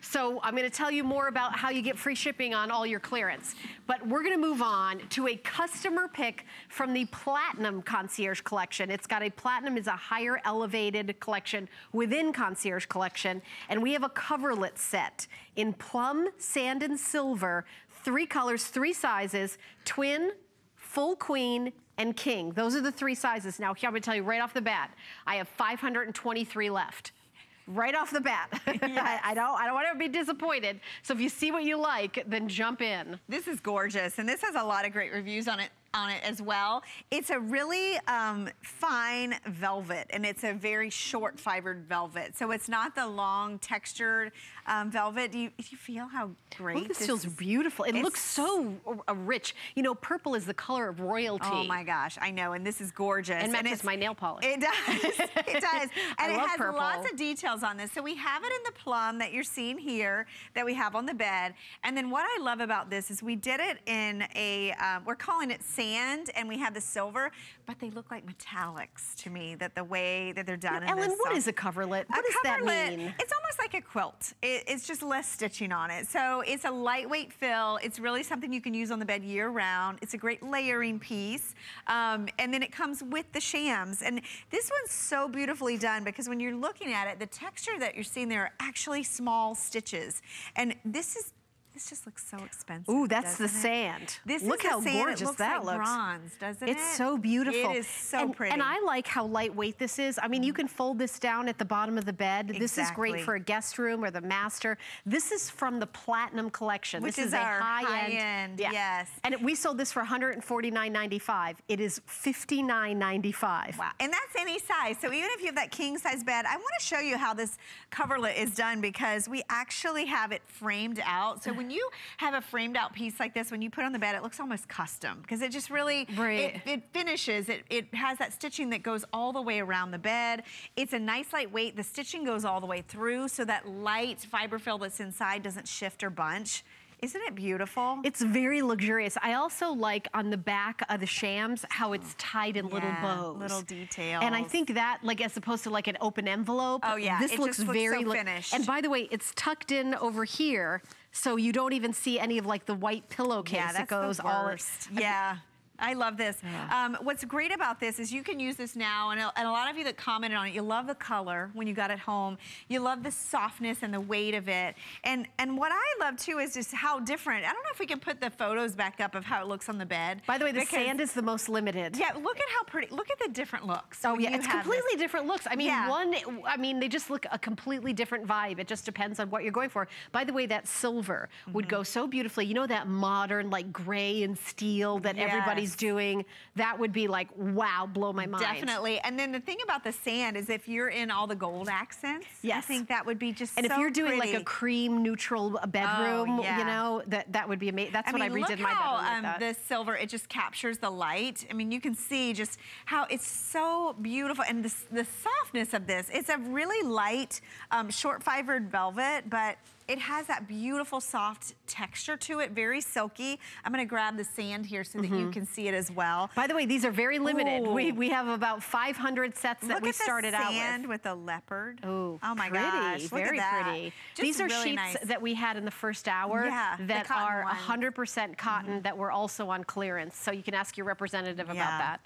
So I'm gonna tell you more about how you get free shipping on all your clearance. But we're gonna move on to a customer pick from the Platinum Concierge Collection. It's got a Platinum is a higher elevated collection within Concierge Collection. And we have a coverlet set in plum, sand, and silver. Three colors, three sizes, twin, full queen, and king. Those are the three sizes. Now, here I'm gonna tell you right off the bat, I have 523 left right off the bat. Yes. I, I, don't I don't want to be disappointed. So if you see what you like, then jump in. This is gorgeous. And this has a lot of great reviews on it on it as well. It's a really um, fine velvet and it's a very short fibered velvet. So it's not the long textured um, velvet. Do you, do you, feel how great oh, this, this feels is? beautiful. It looks so uh, rich. You know, purple is the color of royalty. Oh my gosh, I know. And this is gorgeous. And matches my nail polish. It does. it does. And it has purple. lots of details on this. So we have it in the plum that you're seeing here that we have on the bed. And then what I love about this is we did it in a, um, we're calling it sand and we have the silver, but they look like metallics to me, that the way that they're done now, Ellen, what is a coverlet? What a does coverlet, that mean? It's almost like a quilt. It, it's just less stitching on it. So it's a lightweight fill. It's really something you can use on the bed year round. It's a great layering piece. Um, and then it comes with the shams. And this one's so beautifully done because when you're looking at it, the texture that you're seeing there are actually small stitches. And this is this just looks so expensive. Ooh, that's the it? sand. This Look how sand. gorgeous looks that like looks. bronze, doesn't it's it? It's so beautiful. It is so and, pretty. And I like how lightweight this is. I mean, you mm-hmm. can fold this down at the bottom of the bed. Exactly. This is great for a guest room or the master. This is from the Platinum Collection. Which this is, is our a high, high end, end yeah. yes. And we sold this for $149.95. It is $59.95. Wow, and that's any size. So even if you have that king size bed, I want to show you how this coverlet is done because we actually have it framed out. So when you have a framed out piece like this, when you put on the bed, it looks almost custom because it just really, right. it, it, finishes. It, it has that stitching that goes all the way around the bed. It's a nice lightweight. The stitching goes all the way through so that light fiber fill that's inside doesn't shift or bunch. Isn't it beautiful? It's very luxurious. I also like on the back of the shams how it's tied in yeah, little bows. Little details. And I think that, like as opposed to like an open envelope. Oh yeah, this looks, looks, very so finished. And by the way, it's tucked in over here so you don't even see any of like the white pillowcase yeah, that goes all. Yeah. I love this. Yeah. Um, what's great about this is you can use this now, and a, and a, lot of you that commented on it, you love the color when you got it home. You love the softness and the weight of it. And and what I love too is just how different. I don't know if we can put the photos back up of how it looks on the bed. By the way, the because, sand is the most limited. Yeah, look at how pretty. Look at the different looks. Oh yeah, it's completely this. different looks. I mean, yeah. one. I mean, they just look a completely different vibe. It just depends on what you're going for. By the way, that silver mm -hmm. would mm-hmm. go so beautifully. You know that modern like gray and steel that yes. everybody's doing, that would be like, wow, blow my mind. Definitely. And then the thing about the sand is if you're in all the gold accents, yes. I think that would be just And so if you're doing pretty. like a cream neutral bedroom, oh, yeah. you know, that, that would be amazing. That's I what mean, I redid my how, bedroom um, the silver, it just captures the light. I mean, you can see just how it's so beautiful. And the, the softness of this, it's a really light, um, short fibered velvet, but it has that beautiful soft texture to it, very silky. I'm gonna grab the sand here so that mm -hmm. you mm-hmm. can see it as well. By the way, these are very limited. We, we have about 500 sets that Look we started out with. Look at the sand with the leopard. Ooh, oh my pretty, gosh, Look very pretty. Just these are really sheets nice. that we had in the first hour yeah, that are 100% cotton mm -hmm. that were also on clearance. So you can ask your representative yeah. about that.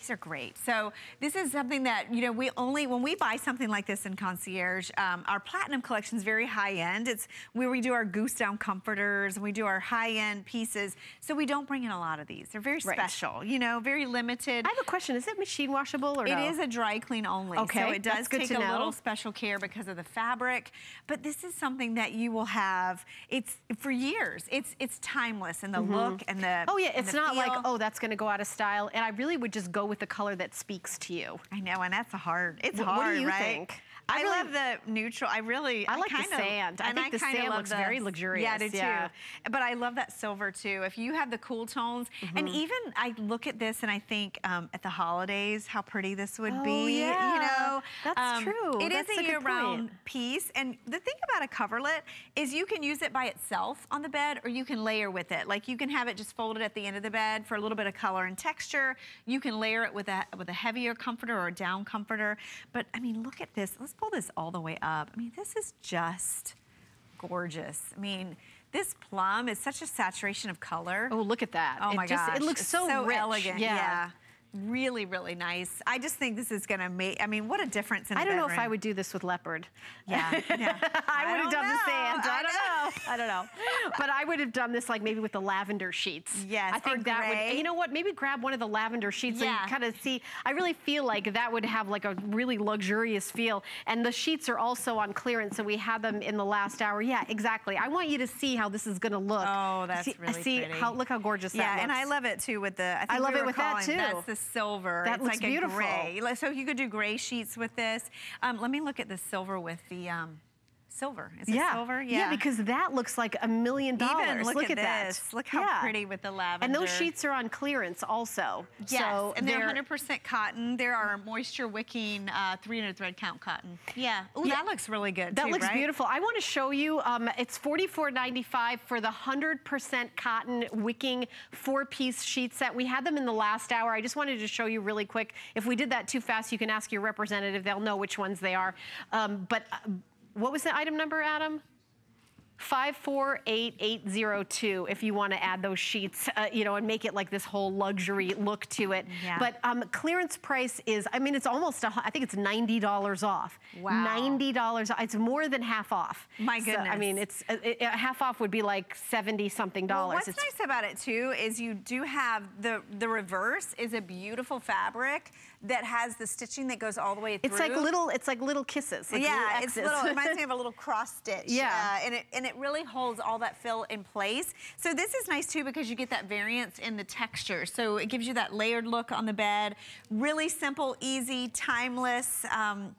These are great. So this is something that, you know, we only, when we buy something like this in Concierge, um, our Platinum collection is very high end. It's where we do our goose down comforters and we do our high end pieces. So we don't bring in a lot of these. They're very special, right. you know, very limited. I have a question. Is it machine washable or It no? is a dry clean only. Okay, So it does take a know. little special care because of the fabric. But this is something that you will have, it's for years. It's it's timeless in the mm -hmm. look and the Oh yeah, it's not feel. like, oh, that's going to go out of style. And I really would just go with the color that speaks to you. I know, and that's a hard, it's what, hard, What do you right? think? I, I really, love the neutral. I really, I like I the sand. I think I the sand looks the, very luxurious. Yeah, I do yeah. too. But I love that silver too. If you have the cool tones, mm -hmm. and mm-hmm. even I look at this and I think um, at the holidays how pretty this would oh, be. Yeah. You know, that's um, true. It that's is a, a year-round piece, and the thing about a coverlet is you can use it by itself on the bed, or you can layer with it. Like you can have it just folded at the end of the bed for a little bit of color and texture. You can layer it with a with a heavier comforter or a down comforter. But I mean, look at this. Let's pull this all the way up. I mean, this is just gorgeous. I mean, this plum is such a saturation of color. Oh, look at that. Oh it my just, gosh. It looks It's so, rich. elegant. Yeah. Really, really nice. I just think this is gonna make, I mean, what a difference in the I don't know if I would do this with leopard. Yeah, yeah. I would have done the know. sand. I, I don't know. I don't know. But I would have done this like maybe with the lavender sheets. Yes, I think that would. You know what? Maybe grab one of the lavender sheets Yeah. and kind of see. I really feel like that would have like a really luxurious feel. And the sheets are also on clearance, so we had them in the last hour. Yeah, exactly. I want you to see how this is going to look. Oh, that's see, really see pretty. how look how gorgeous Yeah, that looks. Yeah, and I love it too with the. I, think I love we it with that, too. Silver. That it's looks like beautiful. a gray. So you could do gray sheets with this. Um, let me look at the silver with the um, silver. Is it yeah. silver? Yeah. because that looks like a million dollars. Even look, at, that. this. Look how Yeah. pretty with the lavender. And those sheets are on clearance also. Yes, so and they're 100% cotton. There are our moisture wicking uh, 300 thread count cotton. Yeah. Ooh, Yeah. that looks really good That too, looks right? beautiful. I want to show you, um, it's $44.95 for the 100% cotton wicking four-piece sheet set. We had them in the last hour. I just wanted to show you really quick. If we did that too fast, you can ask your representative. They'll know which ones they are. Um, but uh, what was the item number, Adam? 548802 if you want to add those sheets, uh, you know, and make it like this whole luxury look to it. Yeah. But um, clearance price is, I mean, it's almost, a, I think it's $90 off. Wow. $90, off. it's more than half off. My So, I mean, it's, uh, it, half off would be like 70 something Well, dollars. what's It's- nice about it too is you do have the the reverse is a beautiful fabric that has the stitching that goes all the way through. It's like little, it's like little kisses. Like yeah, little it's little. It reminds me of a little cross stitch. Yeah. uh, and it and it really holds all that fill in place. So this is nice too because you get that variance in the texture. So it gives you that layered look on the bed. Really simple, easy, timeless. Um,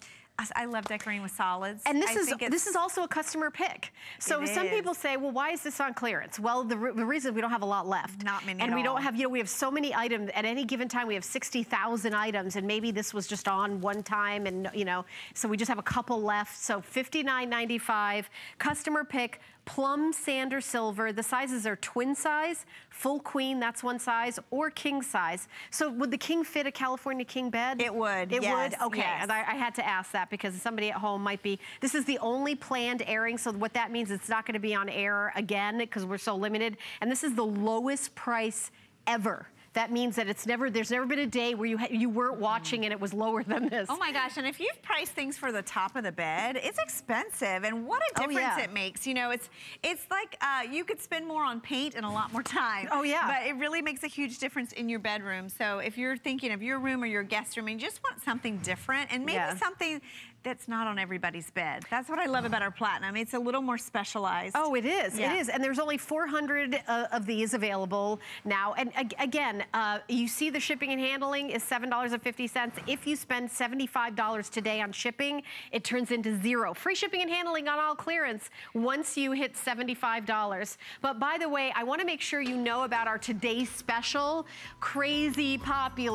I- love decorating with solids. And this I is this is also a customer pick. So some people say, well, why is this on clearance? Well, the, re- the reason is we don't have a lot left. Not many And we don't have, you know, we have so many items. At any given time, we have 60,000 items, and maybe this was just on one time, and you know, so we just have a couple left. So 59.95, customer pick. Plum, sand, or silver. The sizes are twin size, full queen, that's one size, or king size. So would the king fit a California king bed? It would, It yes, would? Okay. yes. And I, I had to ask that because somebody at home might be, this is the only planned airing, so what that means it's not gonna be on air again because we're so limited. And this is the lowest price ever. That means that it's never, there's never been a day where you, you weren't watching and it was lower than this. Oh my gosh, and if you've priced things for the top of the bed, it's expensive. And what a Oh, difference yeah. it makes. You know, it's it's like uh, you could spend more on paint and a lot more time. Oh, yeah. But it really makes a huge difference in your bedroom. So if you're thinking of your room or your guest room and you just want something different and maybe Yeah. something that's not on everybody's bed. That's what I love about our platinum. It's a little more specialized. Oh, it is. Yeah. It is. And there's only 400 uh, of these available now. And ag- again, uh, you see the shipping and handling is $7.50. If you spend $75 today on shipping, it turns into zero. Free shipping and handling on all clearance once you hit $75. But by the way, I want to make sure you know about our today's special, crazy popular.